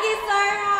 Thank you so much.